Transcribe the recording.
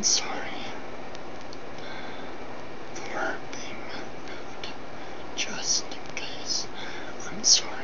I'm sorry for being rude, just in case. I'm sorry